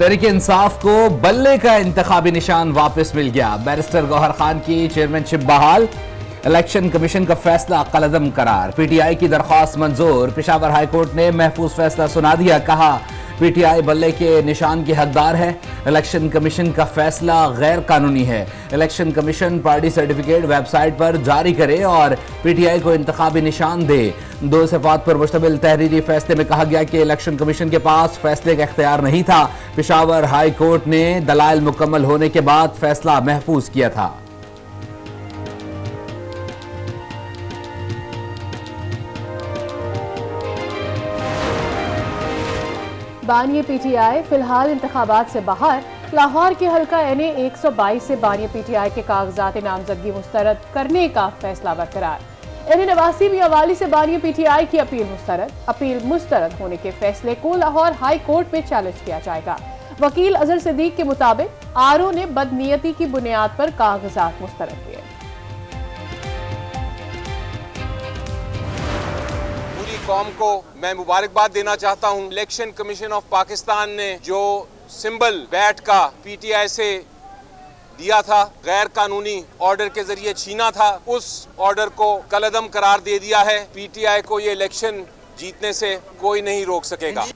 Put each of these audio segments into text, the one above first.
तहरीक इंसाफ को बल्ले का इंतबी निशान वापस मिल गया। बैरिस्टर गौहर खान की चेयरमैनशिप बहाल। इलेक्शन कमीशन का फैसला कलदम करार। पीटीआई की दरख्वास्त मंजूर। पिशावर हाईकोर्ट ने महफूज फैसला सुना दिया, कहा पीटीआई बल्ले के निशान के हकदार है। इलेक्शन कमीशन का फैसला गैर कानूनी है। Election commission party certificate website पर जारी करे और पीटीआई को इंतबी निशान दे। दो सफात पर मुश्तमिल तहरीरी फैसले में कहा गया कि इलेक्शन कमीशन के पास फैसले का इख्तियार नहीं था। पिशावर हाई कोर्ट ने दलाइल मुकम्मल होने के बाद फैसला महफूज किया था। बानिया पीटीआई फ़िलहाल इंतबात से बाहर। लाहौर के हल्का एन ए एक सौ बाईस से बानिया पीटीआई के कागजात नामजदगी मुस्तरद करने का फैसला बरकरार। एन ए नवासी में हवाली से बानिया पीटीआई की अपील मुस्तरद। अपील मुस्तरद होने के फैसले को लाहौर हाई कोर्ट में चैलेंज किया जाएगा। वकील अजहर सदीक के मुताबिक आर ओ ने बदनीयती की बुनियाद पर कागजात मुस्तरद किए। कौम को मैं मुबारकबाद देना चाहता हूँ। इलेक्शन कमीशन ऑफ़ पाकिस्तान ने जो सिंबल बैट का पीटीआई से दिया था गैर कानूनी ऑर्डर के ज़रिए छीना था, उस ऑर्डर को कलदम करार दे दिया है। पीटीआई को ये इलेक्शन जीतने से कोई नहीं रोक सकेगा।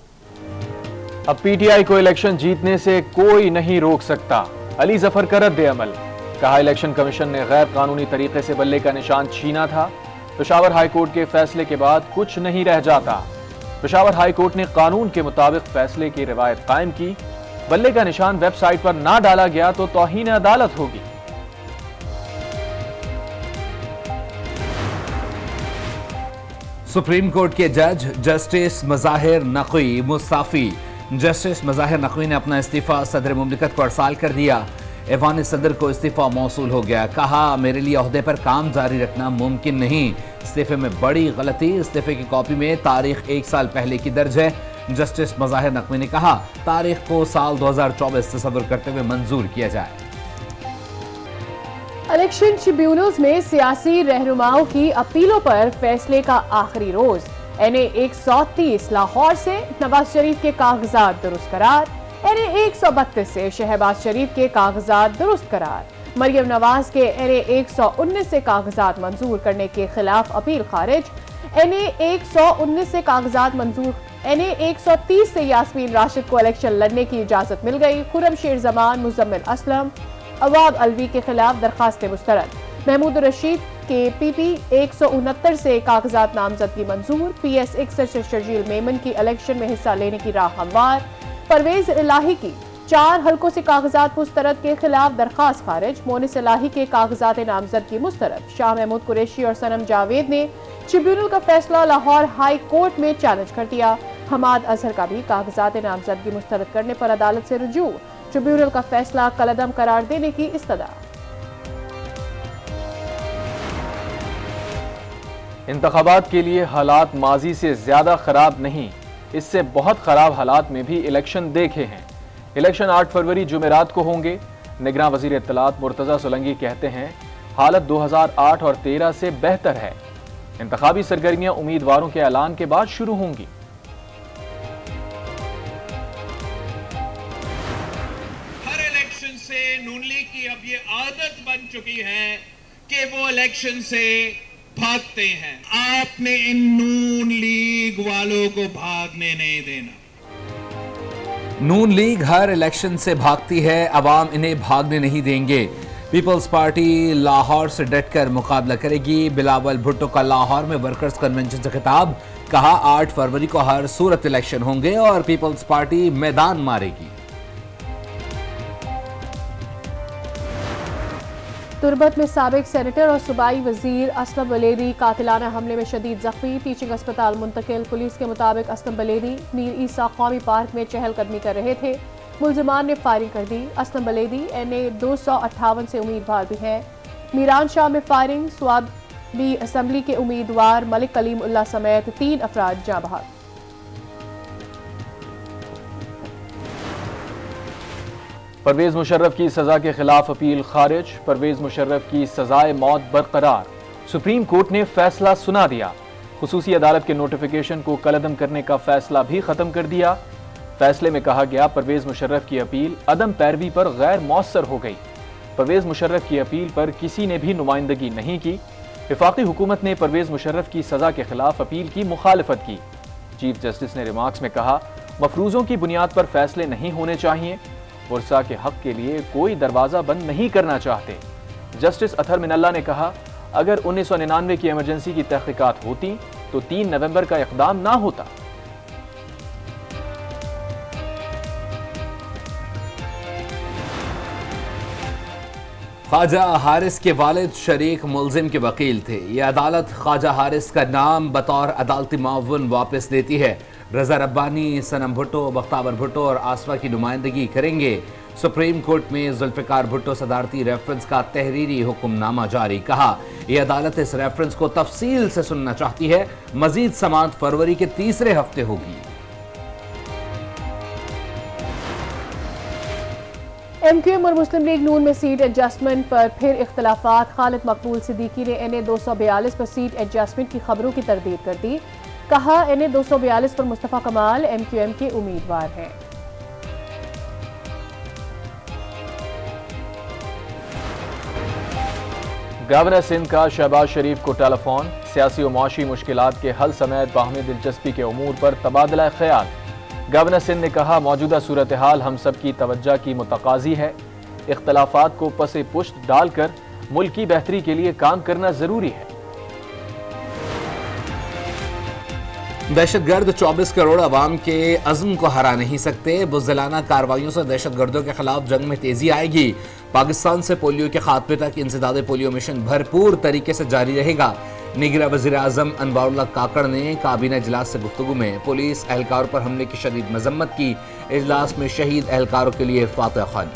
अब पीटीआई को इलेक्शन जीतने से कोई नहीं रोक सकता। अली ज़फ़र का रद्द अमल। कहा, इलेक्शन कमीशन ने गैर कानूनी तरीके से बल्ले का निशान छीना था। पेशावर हाईकोर्ट के फैसले के बाद कुछ नहीं रह जाता। पेशावर हाईकोर्ट ने कानून के मुताबिक फैसले की रिवायत कायम की। बल्ले का निशान वेबसाइट पर ना डाला गया तो तोहीन अदालत होगी। सुप्रीम कोर्ट के जज, जस्टिस मजाहिर नकवी मुस्ताफी। जस्टिस मजाहिर नकवी ने अपना इस्तीफा सदर मुमलिकत को अरसाल कर दिया। ऐवान सदर को इस्तीफ़ा मौसू हो गया। कहा, मेरे लिए अहदे पर काम जारी रखना मुमकिन नहीं। इस्तीफ़े में बड़ी गलती। इस्तीफ़े की कॉपी में तारीख एक साल पहले की दर्ज है। जस्टिस मजाहिर नकवी ने कहा, तारीख को साल 2024 तस्वर करते हुए मंजूर किया जाए। इलेक्शन ट्रिब्यूनल्स में सियासी रहनुमाओं की अपीलों पर फैसले का आखिरी रोज। एन ए एक सौ तीस लाहौर से नवाज़ शरीफ के कागजात दुरुस्त करार। एन एक सौ बत्तीस से शहबाज शरीफ के कागजात दुरुस्त करार। मरियम नवाज़ के एन ए एक सौ उन्नीस से कागजात मंजूर करने के खिलाफ अपील खारिज। एन ए एक सौ उन्नीस से कागजात मंजूर। एन ए एक सौ तीस से यासमीन राशिद को इलेक्शन लड़ने की इजाज़त मिल गई। खुरम शेर जमान, मुजम्मिल असलम। अवाब अलवी के खिलाफ दरखास्त मुस्तरद। महमूद रशीद के पी पी एक सौ उनहत्तर से कागजात नामजदगी मंजूर। पी एस इकसठ से शर्जील मेमन की इलेक्शन में हिस्सा लेने की राह हमवार। परवेज इलाही की चार हलकों से कागजात मुस्तरद के खिलाफ दरखास्त खारिज। मोनिस इलाही के कागजात नामजद की मुस्तरद। शाह महमूद कुरेशी और सनम जावेद ने ट्रिब्यूनल का फैसला लाहौर हाई कोर्ट में चैलेंज कर दिया। हमाद अजहर का भी कागजात नामजदगी मुस्तरद करने पर अदालत से रुजू। ट्रिब्यूनल का फैसला कलदम करार देने की इस्तदा। इंतबात के लिए हालात माजी से ज़्यादा खराब नहीं। इससे बहुत ख़राब हालात में भी इलेक्शन देखे हैं। इलेक्शन आठ फरवरी जुमेरात को होंगे। निगरान वज़ीर इतलात मुर्तज़ा सोलंगी कहते हैं, हालत 2008 और 13 से बेहतर है। इंतबी सरगर्मियाँ उम्मीदवारों के ऐलान के बाद शुरू होंगी। हर इलेक्शन से नून लीग की अब ये आदत बन चुकी है कि वो इलेक्शन से भागते हैं। आपने इन नून लीग वालों को भागने नहीं देना। नून लीग हर इलेक्शन से भागती है अवाम इन्हें भागने नहीं देंगे। पीपल्स पार्टी लाहौर से डटकर मुकाबला करेगी। बिलावल भुट्टो का लाहौर में वर्कर्स कन्वेंशन से खिताब, कहा 8 फरवरी को हर सूरत इलेक्शन होंगे और पीपल्स पार्टी मैदान मारेगी। तुरबत में सबक सेनेटर और सूबाई वज़ीर असलम बलेरी कातिलाना हमले में शदीद जख्मी। टीचिंग अस्पताल मुंतकिल। पुलिस के मुताबिक असलम बलेरी मीर ईसा कौमी पार्क में चहलकदमी कर रहे थे। मुलजमान ने फायरिंग कर दी। असलम बलेदी एन ए दो सौ अट्ठावन से उम्मीदवार भी हैं। मीरान शाह में फायरिंग स्वाबी असम्बली के उम्मीदवार मलिक कलीम उल्ला समेत तीन अफराद जहाँ बहाक परवेज मुशर्रफ की सजा के खिलाफ अपील खारिज, परवेज मुशर्रफ की सजाए मौत बरकरार। सुप्रीम कोर्ट ने फैसला सुना दिया। खसूसी अदालत के नोटिफिकेशन को कलदम करने का फैसला भी खत्म कर दिया। फैसले में कहा गया, परवेज मुशर्रफ की अपील अदम पैरवी पर गैर मौसर हो गई। परवेज मुशर्रफ की अपील पर किसी ने भी नुमाइंदगी नहीं की। विफाकी हुकूमत ने परवेज मुशर्रफ की सजा के खिलाफ अपील की मुखालफत की। चीफ जस्टिस ने रिमार्क्स में कहा, मफरूजों की बुनियाद पर फैसले नहीं होने चाहिए। वर्षा के हक के लिए कोई दरवाज़ा बंद नहीं करना चाहते। जस्टिस अथर मिनल्ला ने कहा, अगर उन्नीस सौ निन्यानवे की इमरजेंसी की तहकीकात होती तो तीन नवंबर का इकदाम ना होता। ख्वाजा हारिस के वालिद शरीक मुलजिम के वकील थे। ये अदालत ख्वाजा हारिस का नाम बतौर अदालती मावन वापस लेती है। रजा रब्बानी, सनम भुट्टो, बख्तावर भुट्टो और आसवा की नुमाइंदगी करेंगे। सुप्रीम कोर्ट में जुल्फ़िकार भुट्टो सदारती रेफरेंस का तहरीरी हुक्मनामा जारी। कहा, यह अदालत इस रेफरेंस को तफसील से सुनना चाहती है। मजीद समात फरवरी के तीसरे हफ़्ते होगी। एम क्यू एम और मुस्लिम लीग नून में सीट एडजस्टमेंट पर फिर इख्तलाफात। खालिद मकबूल सिद्दीकी ने एन ए दो सौ बयालीस पर सीट एडजस्टमेंट की खबरों की तरदीद कर दी। कहा एन ए दो सौ बयालीस पर मुस्तफ़ा कमाल एम क्यू एम के उम्मीदवार हैं। गवर्नर सिंध का शहबाज शरीफ को टेलीफोन। सियासी और मुश्किल के हल समेत बाहमी दिलचस्पी के अमूर पर तबादला ख्याल। गवर्नर सिंध ने कहा, मौजूदा सूरत हाल हम सब की तवज्जा की मुतकाजी है। इख्तलाफात को पसे पुश्त डालकर मुल्क की बेहतरी के लिए काम करना ज़रूरी है। दहशत गर्द चौबीस करोड़ अवाम के अज़म को हरा नहीं सकते। बुजलाना कार्रवाइयों से दहशत गर्दों के खिलाफ जंग में तेज़ी आएगी। पाकिस्तान से पोलियो के खात्मे तक इंसदाद पोलियो मिशन भरपूर तरीके से जारी रहेगा। निगरा वजी अजम अनवारुल्ला काकड़ ने काबीना इजलास से गुफ्तु में पुलिस एहलकारों पर हमले की शदीद मजम्मत की। इजलास में शहीद एहलकारों के लिए फातह खान।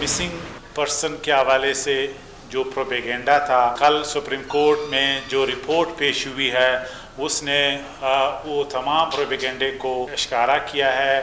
मिसिंग पर्सन के हवाले से जो प्रोपेगेंडा था, कल सुप्रीम कोर्ट में जो रिपोर्ट पेश हुई है, उसने वो तमाम प्रोपेगेंडे को इशारा किया है।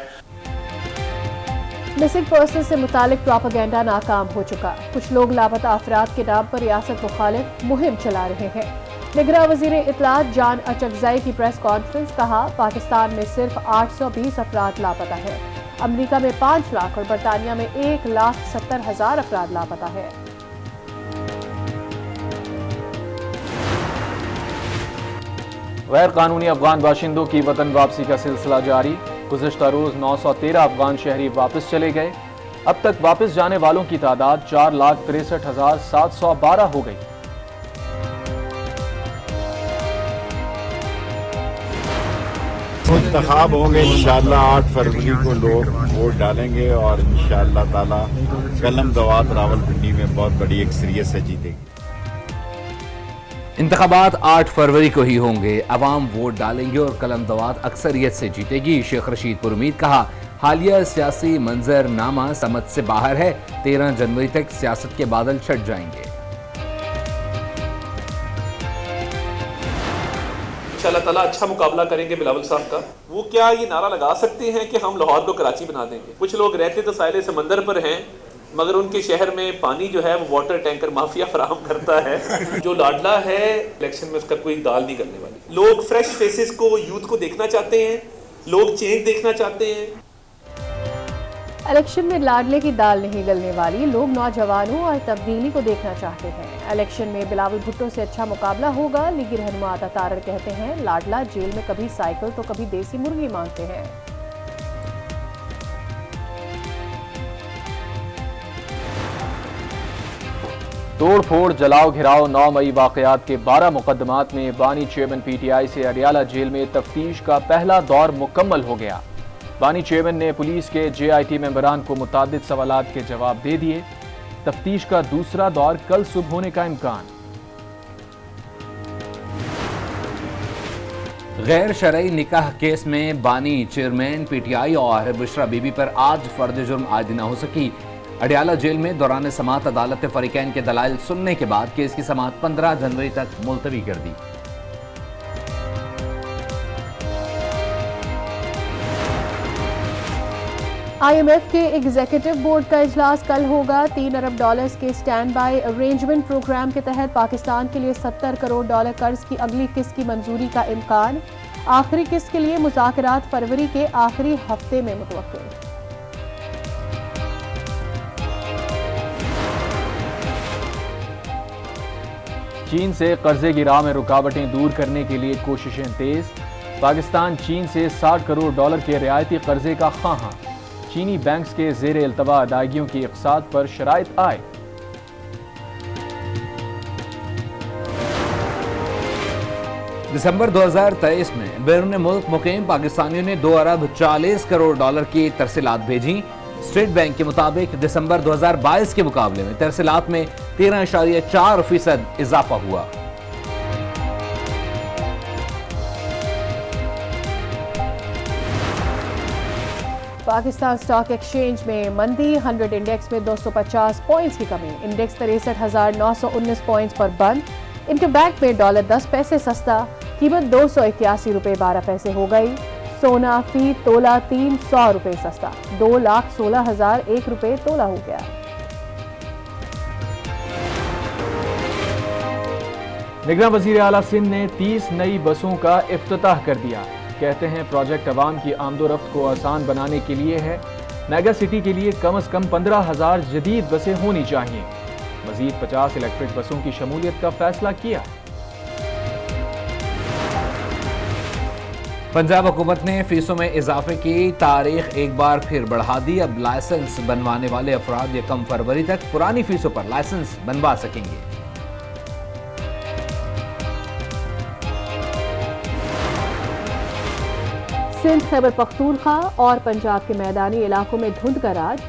मिसिंग पर्सन से मुतालिक प्रोपागेंडा नाकाम हो चुका। कुछ लोग लापता अफराद के नाम पर रियासत मुखालिफ मुहिम चला रहे हैं। निगरा वज़ीर इतलात जान अचकजाई की प्रेस कॉन्फ्रेंस कहा, पाकिस्तान में सिर्फ़ 820 अफराद लापता है। अमरीका में पाँच लाख और बरतानिया में एक लाख सत्तर हज़ार अफराद लापता है। गैर कानूनी अफगान बाशिंदों की वतन वापसी का सिलसिला जारी। गुजशत रोज नौ सौ तेरह अफगान शहरी वापस चले गए। अब तक वापस जाने वालों की तादाद चार लाख तिरसठ हज़ार सात सौ बारह हो गई। इंतखाब होंगे, इंशाल्लाह आठ फरवरी को लोग वोट डालेंगे और इंशाल्लाह ताला कलम दवात रावलपिंडी में बहुत बड़ी अक्सरियत से जीतेगी। इंतबात आठ फरवरी को ही होंगे। अवाम वोट डालेंगे और कलम दवात अक्सरियत से जीतेगी। शेख रशीद पर उम्मीद कहा, हालिया सियासी मंजरनामा समझ से बाहर है। तेरह जनवरी तक सियासत के बादल छट जाएँगे। ताला अच्छा मुकाबला करेंगे बिलावल साहब का। वो क्या ये नारा लगा सकते हैं कि हम लाहौर को कराची बना देंगे? कुछ लोग रहते तो साइले समंदर पर हैं मगर उनके शहर में पानी जो है वो वाटर टैंकर माफिया फराहम करता है। जो लाडला है इलेक्शन में उसका कोई दाल नहीं करने वाली। लोग फ्रेश फेसेस को यूथ को देखना चाहते हैं, लोग चेंज देखना चाहते हैं। इलेक्शन में लाडले की दाल नहीं गलने वाली, लोग नौजवानों और तब्दीली को देखना चाहते हैं। इलेक्शन में बिलावल भुट्टो से अच्छा मुकाबला होगा लीगी रहनुमा तारड़ कहते हैं, लाडला जेल में कभी साइकिल तो कभी देसी मुर्गी मांगते हैं। तोड़ फोड़ जलाओ घिराव, नौ मई वाकयात के बारह मुकदमात में बानी चेयरमैन पीटीआई से अडियाला जेल में तफ्तीश का पहला दौर मुकम्मल हो गया। बानी चेयरमैन ने पुलिस के जेआईटी मेंबरान को मुताद सवाल के जवाब दे दिए। तफ्तीश का दूसरा दौर कल सुबह होने का इम्कान। गैर शरई निकाह केस में बानी चेयरमैन पीटीआई और बुशरा बीबी पर आज फर्द जुर्म आज न हो सकी। अडियाला जेल में दौरान समात अदालत ने फरीकैन के दलाल सुनने के बाद केस की समात 15 जनवरी तक मुलतवी कर दी। आईएमएफ के एग्जीक्यूटिव बोर्ड का इजलास कल होगा। तीन अरब डॉलर्स के स्टैंड बाय अरेंजमेंट प्रोग्राम के तहत पाकिस्तान के लिए 70 करोड़ डॉलर कर्ज की अगली किस्त की मंजूरी का इम्कान। आखिरी किस्त के लिए मुजाकरात फरवरी के आखिरी हफ़्ते में मुतव चीन से कर्जे की राह में रुकावटें दूर करने के लिए कोशिशें तेज। पाकिस्तान चीन से 60 करोड़ डॉलर के रियायती कर्जे का खां चीनी बैंक्स के जेर अल्तवा अदायगियों की इकसाद पर शराइत आए दिसंबर 2023 में बैरून मुल्क मुकीम पाकिस्तानियों ने दो अरब 40 करोड़ डॉलर की तरसीलात भेजी। स्टेट बैंक के मुताबिक दिसंबर 2022 के मुकाबले में तरसीलात में तेरह इशारिया चार फ़ीसद इजाफा हुआ। पाकिस्तान स्टॉक एक्सचेंज में मंदी 100 इंडेक्स में 250 पॉइंट्स की कमी। इंडेक्स तिरसठ हज़ार पॉइंट्स पर बंद। इनके बैंक में डॉलर 10 पैसे सस्ता, कीमत दो सौ इक्यासी रुपये बारह पैसे हो गई। सोना फ़ी तोला तीन सौ रुपये सस्ता। दो लाख सोलह हज़ार एक रुपये तोला हो गया। निगरान वज़ीर अला सिंध ने 30 नई बसों का अफ्ताह कर दिया। कहते हैं, प्रोजेक्ट आवाम की आमदोरफ्त को आसान बनाने के लिए है। मेगा सिटी के लिए कम अज कम पंद्रह हज़ार जदीद बसें होनी चाहिए। मजीद पचास इलेक्ट्रिक बसों की शमूलियत का फैसला किया। पंजाब हुकूमत ने फीसों में इजाफे की तारीख एक बार फिर बढ़ा दी। अब लाइसेंस बनवाने वाले अफराद कम फरवरी तक पुरानी फीसों पर लाइसेंस बनवा सकेंगे। सिंध, खैबर पख्तूनखा और पंजाब के मैदानी इलाकों में धुंध का राज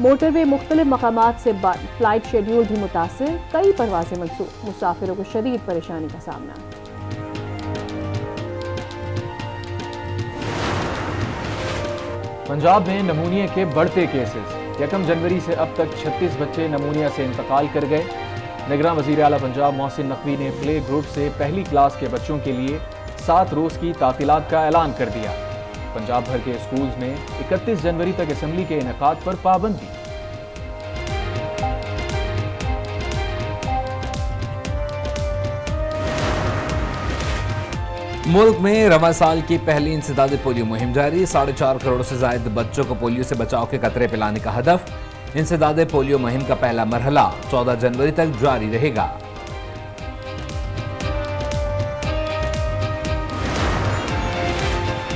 मोटरवे मुख्तलिफ़ मकाम से बंद, फ़्लाइट शेड्यूल भी मुतासर, कई परवाजें मनसूख, मुसाफिरों को शदीद परेशानी का सामना। पंजाब में नमूनिया के बढ़ते केसेस, यकम जनवरी से अब तक 36 बच्चे नमूनिया से इंतकाल कर गए। निगरान वज़ीर अला पंजाब मोहसिन नकवी ने प्ले ग्रुप से पहली क्लास के बच्चों के लिए सात रोज की तातीलात का ऐलान कर दिया। पंजाब भर के स्कूल में 31 जनवरी तक असम्बली के इनका पर पाबंदी। मुल्क में रवा साल की पहली इंसदाद पोलियो मुहिम जारी। साढ़े चार करोड़ से ज़्यादा बच्चों को पोलियो से बचाव के कतरे पिलाने का हदफ। इंसदाद पोलियो मुहिम का पहला मरहला चौदह जनवरी तक जारी रहेगा।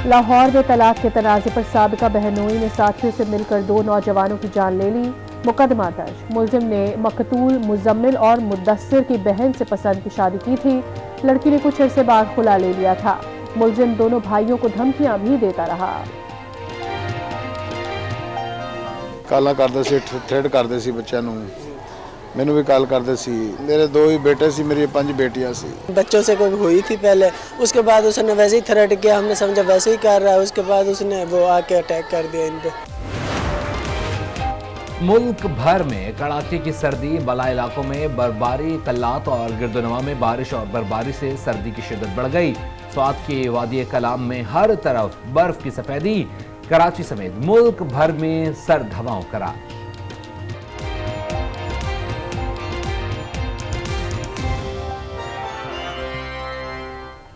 लाहौर में तलाक के तनाजे पर सबका बहनोई ने साथियों से मिलकर दो नौजवानों की जान ले ली मुकदमा दर्ज मुलजिम ने मकतूल मुजम्मिल और मुदस्सिर की बहन से पसंद की शादी की थी लड़की ने कुछ अरसे बाद खुला ले लिया था मुलजिम दोनों भाइयों को धमकियां भी देता रहा ਕਾਲਾਂ ਕਰਦੇ ਸੀ ਠੇਡ ਕਰਦੇ ਸੀ ਬੱਚਿਆਂ ਨੂੰ मैंने भी कॉल करते सी। मेरे दो ही बेटे सी मेरी पाँच बेटियाँ सी। बच्चों से कोई हुई थी पहले? उसके बाद उसने वैसे ही थ्रेट किया हमने समझा वैसे ही कर रहा है उसके बाद उसने वो आके अटैक कर दिया इन पे। मुल्क भर में कड़ाके की सर्दी बला इलाकों में बर्फबारी कल्लात और गिरदोनवा में बारिश और बर्फबारी से सर्दी की शिदत बढ़ गई। स्वाद के वादी कलाम में हर तरफ़ बर्फ़ की सफेदी। कराची समेत मुल्क भर में सर्द हवाओं का राज